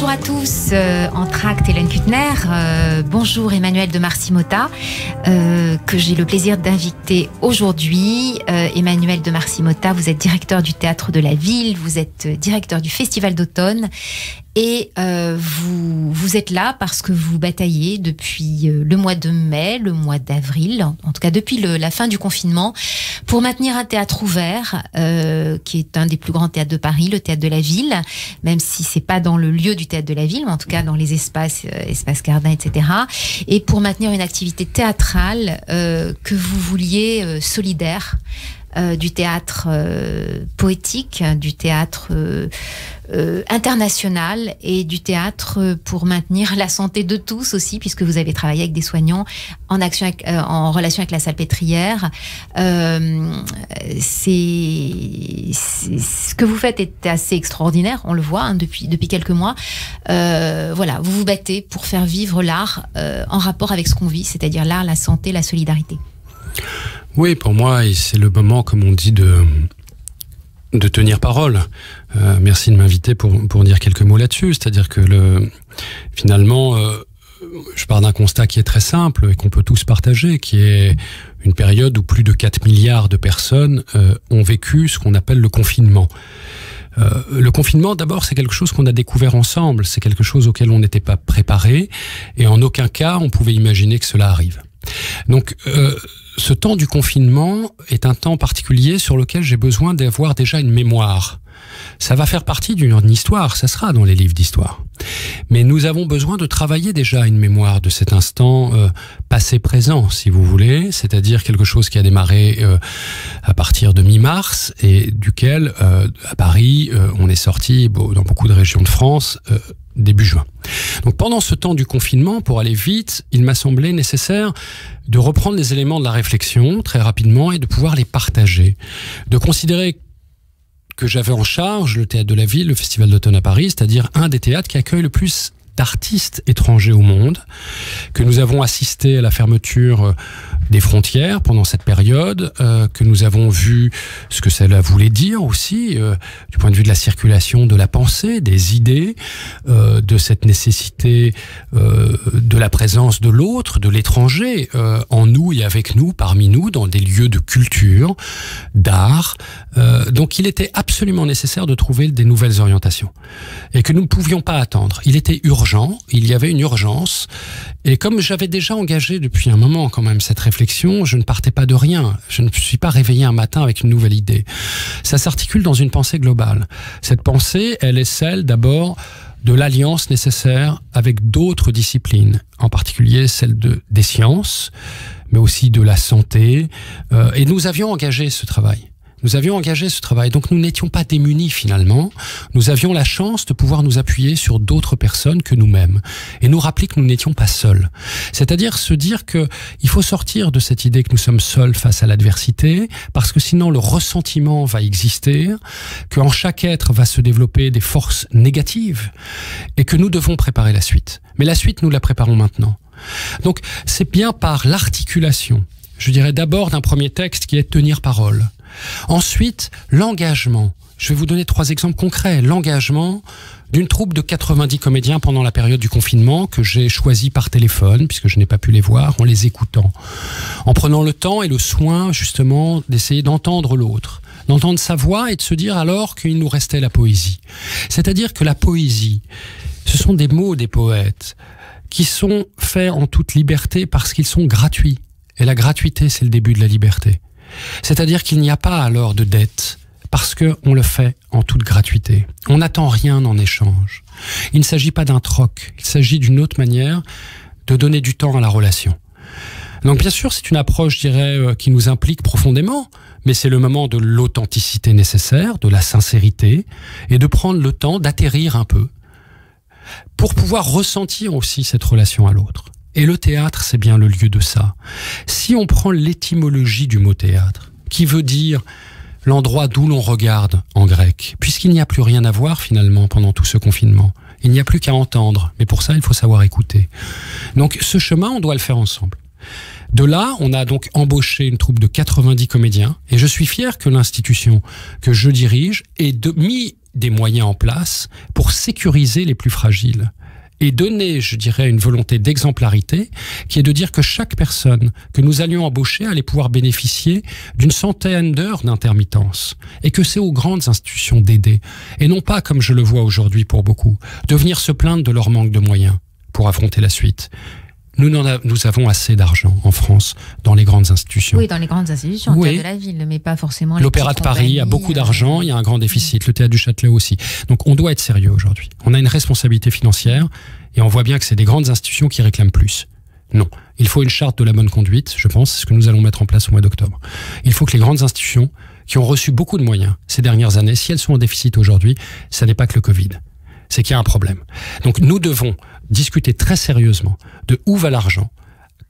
Bonjour à tous, euh, en Hélène Kuttner, euh, bonjour Emmanuel de Marcimota, euh, que j'ai le plaisir d'inviter aujourd'hui. Euh, Emmanuel de Marcimota, vous êtes directeur du théâtre de la ville, vous êtes directeur du festival d'automne et euh, vous, vous êtes là parce que vous bataillez depuis euh, le mois de mai, le mois d'avril, en tout cas depuis le, la fin du confinement, pour maintenir un théâtre ouvert, euh, qui est un des plus grands théâtres de Paris, le théâtre de la ville, même si c'est pas dans le lieu du théâtre de la ville, mais en tout cas dans les espaces, euh, espaces Cardin, etc. Et pour maintenir une activité théâtrale euh, que vous vouliez solidaire. Euh, du théâtre euh, poétique, du théâtre euh, international et du théâtre pour maintenir la santé de tous aussi, puisque vous avez travaillé avec des soignants en relation avec la salpêtrière. C'est ce que vous faites est assez extraordinaire, on le voit hein, depuis depuis quelques mois. Voilà, vous vous battez pour faire vivre l'art en rapport avec ce qu'on vit, c'est-à-dire l'art, la santé, la solidarité. Oui, pour moi, c'est le moment, comme on dit, de, de tenir parole. Euh, merci de m'inviter pour, pour dire quelques mots là-dessus. C'est-à-dire que le, finalement, euh, je pars d'un constat qui est très simple et qu'on peut tous partager, qui est une période où plus de 4 milliards de personnes euh, ont vécu ce qu'on appelle le confinement. Le confinement, d'abord, c'est quelque chose qu'on a découvert ensemble, c'est quelque chose auquel on n'était pas préparé, et en aucun cas on pouvait imaginer que cela arrive. Donc, euh, ce temps du confinement est un temps particulier sur lequel j'ai besoin d'avoir déjà une mémoire. Ça va faire partie d'une histoire, ça sera dans les livres d'histoire. Mais nous avons besoin de travailler déjà une mémoire de cet instant euh, passé-présent, si vous voulez, c'est-à-dire quelque chose qui a démarré euh, à partir de mi-mars et duquel, euh, à Paris, euh, on est sorti dans beaucoup de régions de France euh, début juin. Donc pendant ce temps du confinement, pour aller vite, il m'a semblé nécessaire de reprendre les éléments de la réflexion très rapidement et de pouvoir les partager, de considérer que j'avais en charge le théâtre de la ville, le festival d'automne à Paris, c'est-à-dire un des théâtres qui accueille le plus d'artistes étrangers au monde, que nous avons assisté à la fermeture euh, des frontières pendant cette période, euh, que nous avons vu ce que cela voulait dire aussi, euh, du point de vue de la circulation de la pensée, des idées, de cette nécessité de la présence de l'autre, de l'étranger, en nous et avec nous, parmi nous, dans des lieux de culture, d'art. Donc il était absolument nécessaire de trouver des nouvelles orientations et que nous ne pouvions pas attendre. Il était urgent, il y avait une urgence et comme j'avais déjà engagé depuis un moment quand même cette réflexion, je ne partais pas de rien. Je ne suis pas réveillé un matin avec une nouvelle idée. Ça s'articule dans une pensée globale. Cette pensée, elle est celle d'abord de l'alliance nécessaire avec d'autres disciplines, en particulier celle de, des sciences, mais aussi de la santé. Euh, et nous avions engagé ce travail. Nous avions engagé ce travail, donc nous n'étions pas démunis finalement. Nous avions la chance de pouvoir nous appuyer sur d'autres personnes que nous-mêmes et nous rappeler que nous n'étions pas seuls. C'est-à-dire se dire que il faut sortir de cette idée que nous sommes seuls face à l'adversité, parce que sinon le ressentiment va exister, qu'en chaque être va se développer des forces négatives et que nous devons préparer la suite. Mais la suite, nous la préparons maintenant. Donc c'est bien par l'articulation, je dirais d'abord d'un premier texte qui est tenir parole. Ensuite, l'engagement. Je vais vous donner trois exemples concrets. L'engagement d'une troupe de 90 comédiens pendant la période du confinement que j'ai choisi par téléphone, puisque je n'ai pas pu les voir, en les écoutant. En prenant le temps et le soin, justement, d'essayer d'entendre l'autre, d'entendre sa voix et de se dire alors qu'il nous restait la poésie. C'est-à-dire que la poésie, ce sont des mots des poètes qui sont faits en toute liberté parce qu'ils sont gratuits. Et la gratuité, c'est le début de la liberté. C'est-à-dire qu'il n'y a pas alors de dette, parce qu'on le fait en toute gratuité. On n'attend rien en échange. Il ne s'agit pas d'un troc, il s'agit d'une autre manière de donner du temps à la relation. Donc bien sûr, c'est une approche, je dirais, euh, qui nous implique profondément, mais c'est le moment de l'authenticité nécessaire, de la sincérité, et de prendre le temps d'atterrir un peu, pour pouvoir ressentir aussi cette relation à l'autre. Et le théâtre, c'est bien le lieu de ça. Si on prend l'étymologie du mot théâtre, qui veut dire l'endroit d'où l'on regarde en grec, puisqu'il n'y a plus rien à voir finalement pendant tout ce confinement. Il n'y a plus qu'à entendre, mais pour ça, il faut savoir écouter. Donc ce chemin, on doit le faire ensemble. De là, on a donc embauché une troupe de 90 comédiens, et je suis fier que l'institution que je dirige ait mis des moyens en place pour sécuriser les plus fragiles et donner, je dirais, une volonté d'exemplarité, qui est de dire que chaque personne que nous allions embaucher allait pouvoir bénéficier d'une centaine d'heures d'intermittence, et que c'est aux grandes institutions d'aider, et non pas, comme je le vois aujourd'hui pour beaucoup, de venir se plaindre de leur manque de moyens pour affronter la suite. Nous, nous avons assez d'argent en France dans les grandes institutions. Oui, dans les grandes institutions, oui. de la ville, mais pas forcément. L'Opéra de Paris a beaucoup d'argent, il y a un grand déficit. Le Théâtre du Châtelet aussi. Donc on doit être sérieux aujourd'hui. On a une responsabilité financière et on voit bien que c'est des grandes institutions qui réclament plus. Non, il faut une charte de la bonne conduite, je pense, c'est ce que nous allons mettre en place au mois d'octobre. Il faut que les grandes institutions, qui ont reçu beaucoup de moyens ces dernières années, si elles sont en déficit aujourd'hui, ça n'est pas que le Covid, c'est qu'il y a un problème. Donc nous devons discuter très sérieusement de où va l'argent,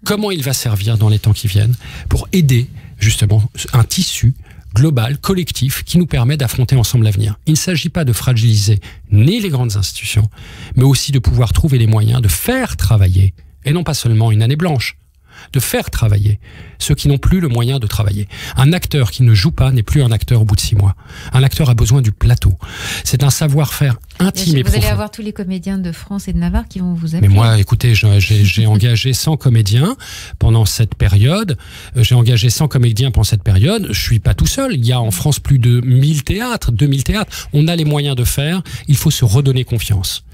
comment il va servir dans les temps qui viennent, pour aider justement un tissu global, collectif, qui nous permet d'affronter ensemble l'avenir. Il ne s'agit pas de fragiliser ni les grandes institutions, mais aussi de pouvoir trouver les moyens de faire travailler, et non pas seulement une année blanche, de faire travailler ceux qui n'ont plus le moyen de travailler. Un acteur qui ne joue pas n'est plus un acteur au bout de six mois. Un acteur a besoin du plateau. C'est un savoir-faire intime et profond. Vous allez avoir tous les comédiens de France et de Navarre qui vont vous appeler. Mais moi, écoutez, j'ai engagé 100 comédiens pendant cette période. Euh, j'ai engagé 100 comédiens pendant cette période. Je suis pas tout seul. Il y a en France plus de 1000 théâtres, 2000 théâtres. On a les moyens de faire. Il faut se redonner confiance.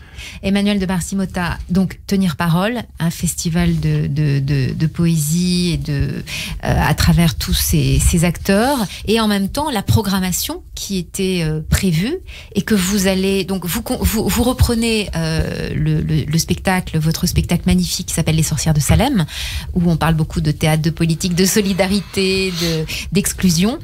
Emmanuel de Barcimota, donc Tenir Parole, un festival de, poésie et de, euh, à travers tous ces, acteurs, et en même temps la programmation qui était euh, prévue et que vous allez donc vous vous, reprenez euh, le, spectacle, votre spectacle magnifique qui s'appelle Les Sorcières de Salem, où on parle beaucoup de théâtre, de politique, de solidarité, d'exclusion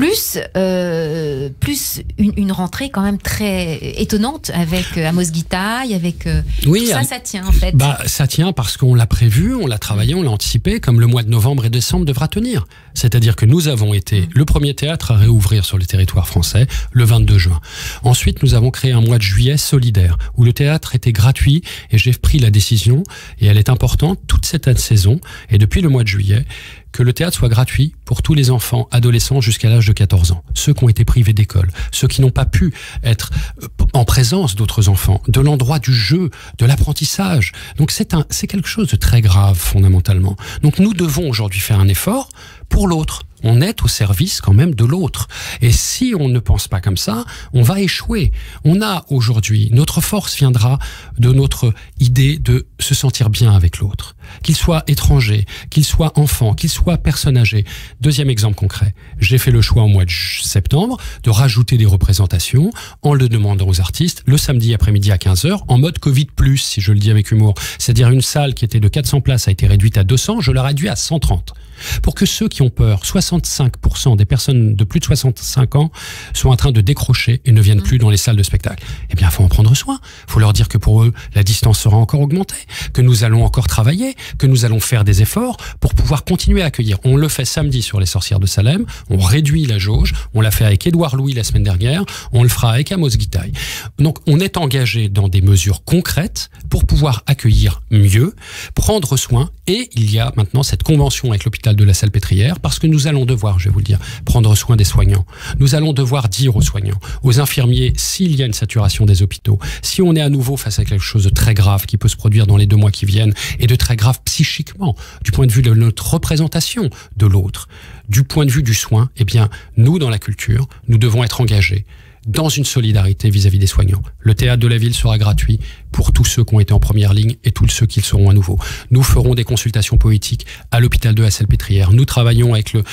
plus, euh, plus une, rentrée quand même très étonnante avec euh, Amos Guitaille, avec oui, ça, ça tient en fait. Bah, ça tient parce qu'on l'a prévu, on l'a travaillé, on l'a anticipé, comme le mois de novembre et décembre devra tenir. C'est-à-dire que nous avons été mm. le premier théâtre à réouvrir sur le territoire français le 22 juin. Ensuite, nous avons créé un mois de juillet solidaire où le théâtre était gratuit et j'ai pris la décision, et elle est importante, toute cette saison et depuis le mois de juillet, que le théâtre soit gratuit pour tous les enfants, adolescents jusqu'à l'âge de 14 ans. Ceux qui ont été privés d'école, ceux qui n'ont pas pu être euh, en présence d'autres enfants, de l'endroit du jeu, de l'apprentissage. Donc c'est un, c'est quelque chose de très grave fondamentalement. Donc nous devons aujourd'hui faire un effort pour l'autre on est au service quand même de l'autre. Et si on ne pense pas comme ça, on va échouer. On a aujourd'hui, notre force viendra de notre idée de se sentir bien avec l'autre. Qu'il soit étranger, qu'il soit enfant, qu'il soit personne âgée. Deuxième exemple concret. J'ai fait le choix au mois de septembre de rajouter des représentations en le demandant aux artistes le samedi après-midi à 15h en mode Covid+, si je le dis avec humour. C'est-à-dire une salle qui était de 400 places a été réduite à 200, je l'ai réduit à 130 pour que ceux qui ont peur, 65% des personnes de plus de 65 ans, soient en train de décrocher et ne viennent mmh. plus dans les salles de spectacle. Eh bien, il faut en prendre soin. Il faut leur dire que pour eux, la distance sera encore augmentée, que nous allons encore travailler, que nous allons faire des efforts pour pouvoir continuer à accueillir. On le fait samedi sur les sorcières de Salem, on réduit la jauge, on l'a fait avec Édouard Louis la semaine dernière, on le fera avec Amos Guitaille. Donc, on est engagé dans des mesures concrètes pour pouvoir accueillir mieux, prendre soin, et il y a maintenant cette convention avec l'hôpital de la Salpêtrière, parce que nous allons devoir, je vais vous le dire, prendre soin des soignants. Nous allons devoir dire aux soignants, aux infirmiers, s'il y a une saturation des hôpitaux, si on est à nouveau face à quelque chose de très grave qui peut se produire dans les deux mois qui viennent, et de très grave psychiquement, du point de vue de notre représentation de l'autre, du point de vue du soin, eh bien, nous, dans la culture, nous devons être engagés dans une solidarité vis-à-vis des soignants. Le théâtre de la ville sera gratuit pour tous ceux qui ont été en première ligne et tous ceux qui le seront à nouveau. Nous ferons des consultations poétiques à l'hôpital de la Salpêtrière. Nous travaillons avec le,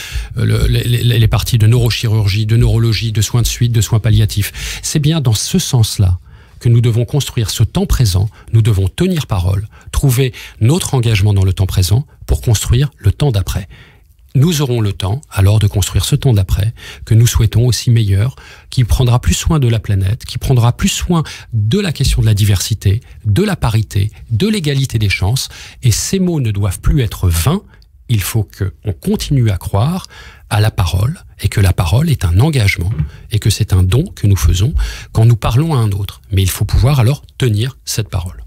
les, les parties de neurochirurgie, de neurologie, de soins de suite, de soins palliatifs. C'est bien dans ce sens-là que nous devons construire ce temps présent, nous devons tenir parole, trouver notre engagement dans le temps présent pour construire le temps d'après nous aurons le temps alors de construire ce temps d'après que nous souhaitons aussi meilleur, qui prendra plus soin de la planète, qui prendra plus soin de la question de la diversité, de la parité, de l'égalité des chances. Et ces mots ne doivent plus être vains. Il faut qu'on continue à croire à la parole et que la parole est un engagement et que c'est un don que nous faisons quand nous parlons à un autre. Mais il faut pouvoir alors tenir cette parole.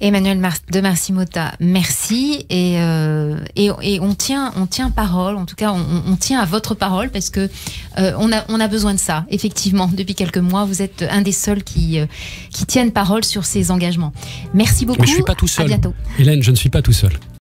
Emmanuel de Marcimota, merci. Et, et, on, tient, on tient parole, en tout cas, on, tient à votre parole parce que on, a, on a besoin de ça, effectivement. Depuis quelques mois, vous êtes un des seuls qui, qui tiennent parole sur ces engagements. Merci beaucoup. Mais je suis pas tout seul. À bientôt. Hélène, je ne suis pas tout seul.